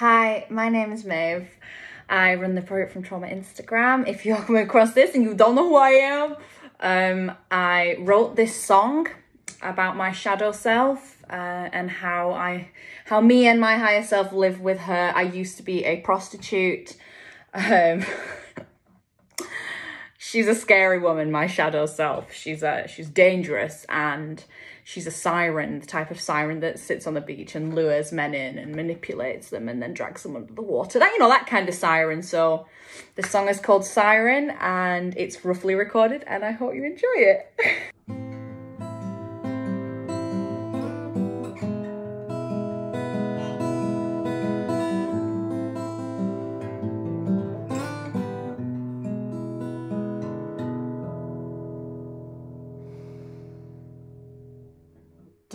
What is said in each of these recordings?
Hi, my name is Maeve. I run the Profit From Trauma Instagram. If you're coming across this and you don't know who I am, um, I wrote this song about my shadow self uh, and how I, how me and my higher self live with her. I used to be a prostitute. Um, she's a scary woman, my shadow self. She's a, she's dangerous and she's a siren, the type of siren that sits on the beach and lures men in and manipulates them and then drags them under the water. That you know, that kind of siren. So the song is called Siren and it's roughly recorded and I hope you enjoy it.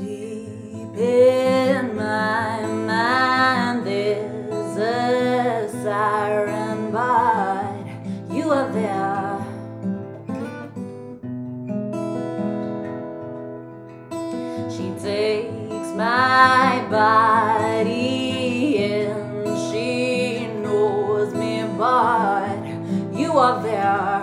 Deep in my mind, there's a siren, but you are there. She takes my body and she knows me, but you are there.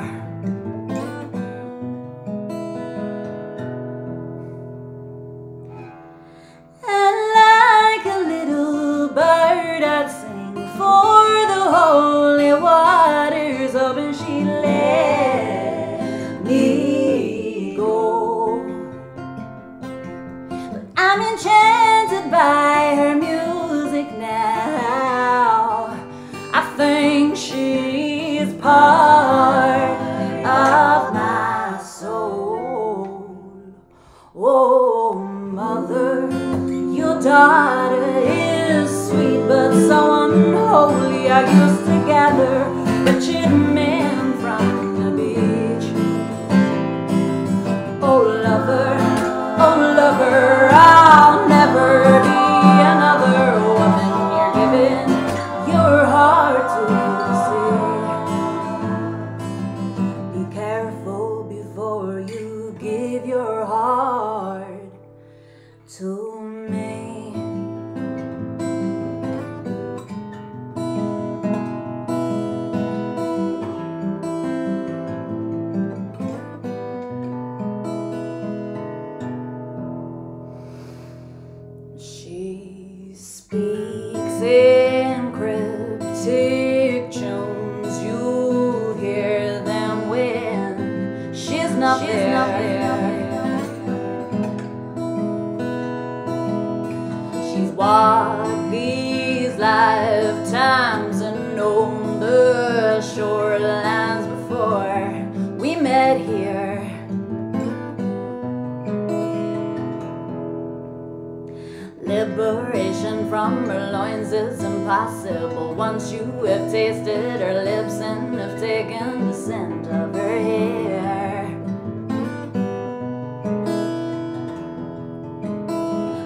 I'm enchanted by her music now. I think she's part of my soul. Oh, mother, your daughter is sweet but so unholy. I used These lifetimes and known the shorelines before we met here. Liberation from her loins is impossible once you have tasted her lips and have taken the scent of her hair.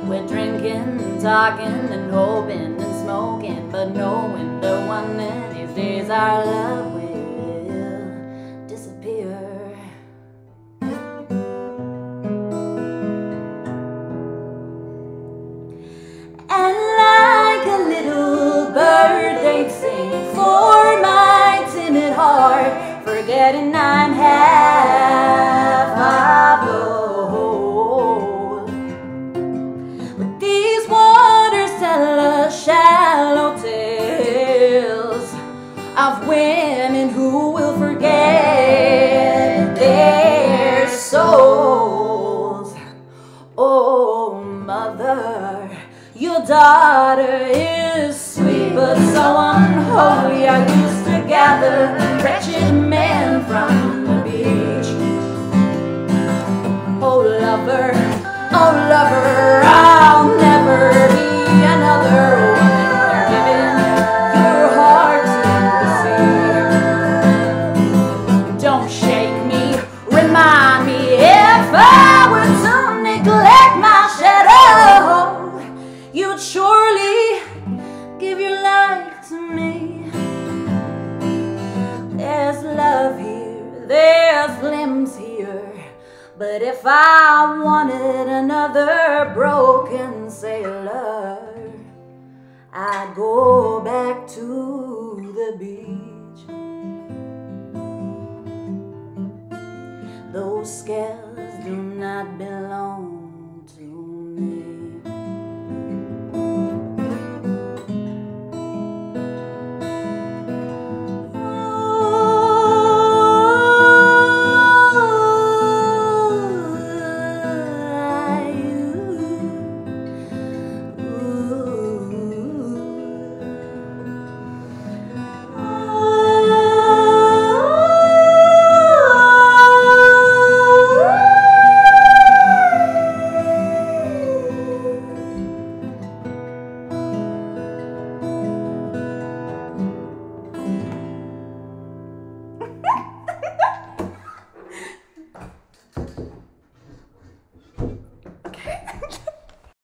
We're drinking talking but knowing the one of these days our love will disappear. And like a little bird, they'd sing for my timid heart, forgetting I'm half to wretched if I wanted another broken sailor, I'd go back to